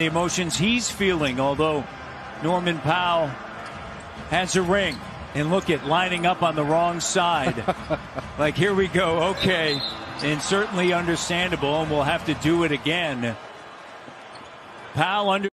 the emotions he's feeling, although Norman Powell has a ring. And look at lining up on the wrong side. like, here we go. Okay. And certainly understandable, and we'll have to do it again. Powell under.